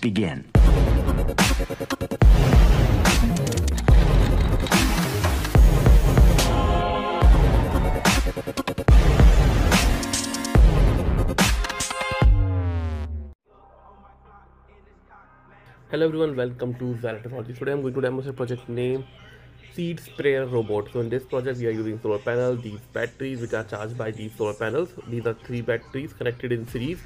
begin. Hello everyone, welcome to XiLiR Technologies. Today I'm going to demonstrate project name Seed Sprayer Robot. So in this project we are using solar panel, these batteries which are charged by these solar panels. These are three batteries connected in series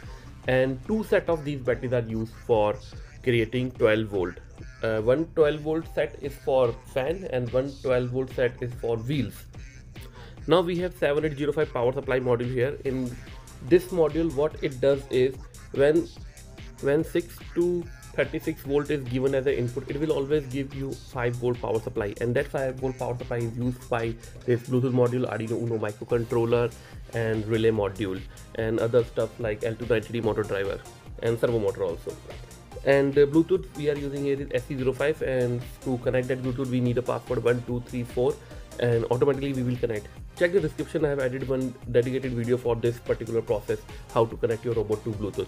and two set of these batteries are used for creating 12 volt. Uh, one 12 volt set is for fan and one 12 volt set is for wheels. Now we have 7805 power supply module here. In this module what it does is when when 6 to 36 volt is given as an input it will always give you 5 volt power supply. And that 5 volt power supply is used by this bluetooth module arduino uno microcontroller and relay module and other stuff like l290d motor driver and servo motor also. And uh, bluetooth we are using here is HC-05 and to connect that bluetooth we need a password 1234 and automatically we will connect. Check the description i have added one dedicated video for this particular process how to connect your robot to bluetooth.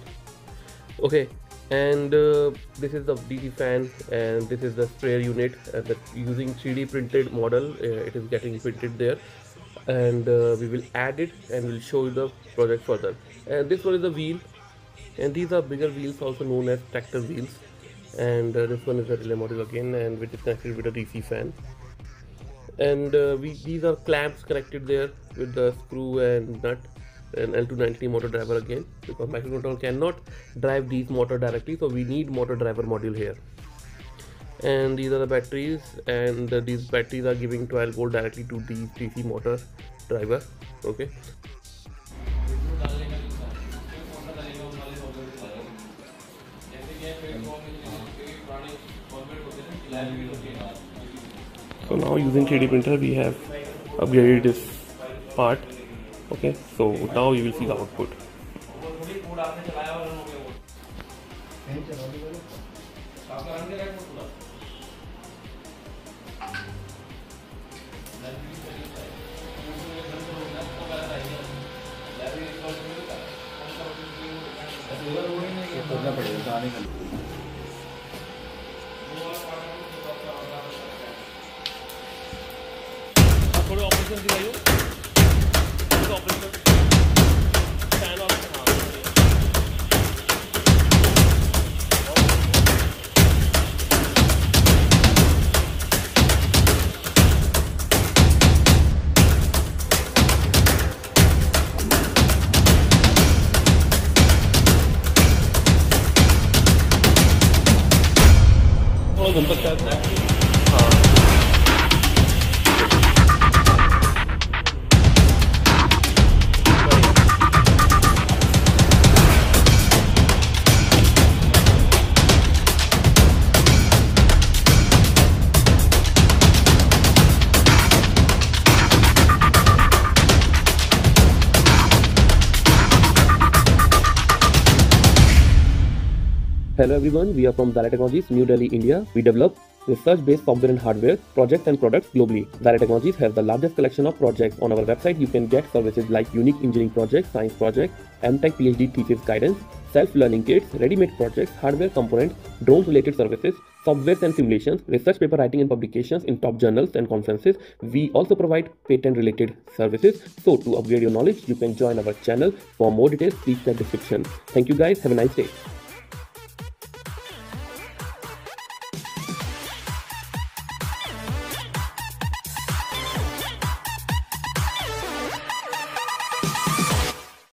Okay and uh, this is the DC fan and this is the sprayer unit and the using 3D printed model uh, it is getting printed there. And uh, we will add it and we'll show you the project further. And this one is the wheel. And these are bigger wheels also known as tractor wheels. And uh, this one is the relay module again and which is connected with a DC fan. And uh, we these are clamps connected there with the screw and nut an L290 motor driver again because microcontroller cannot drive these motor directly so we need motor driver module here. And these are the batteries and these batteries are giving 12 volt directly to the DC motor driver okay? So now using 3d printer we have upgraded this part okay so now you will see the output करना पड़ेगा जाने का थोड़े operation दिखाइए Gracias. Hello everyone, we are from XiLiR Technologies, New Delhi, India. We develop research-based software and hardware projects and products globally. XiLiR Technologies has the largest collection of projects. On our website, you can get services like unique engineering projects, science projects, MTech PhD thesis guidance, self-learning kits, ready-made projects, hardware components, drones-related services, softwares and simulations, research paper writing and publications in top journals and conferences. We also provide patent-related services. So to upgrade your knowledge, you can join our channel. For more details, please check description. Thank you guys. Have a nice day.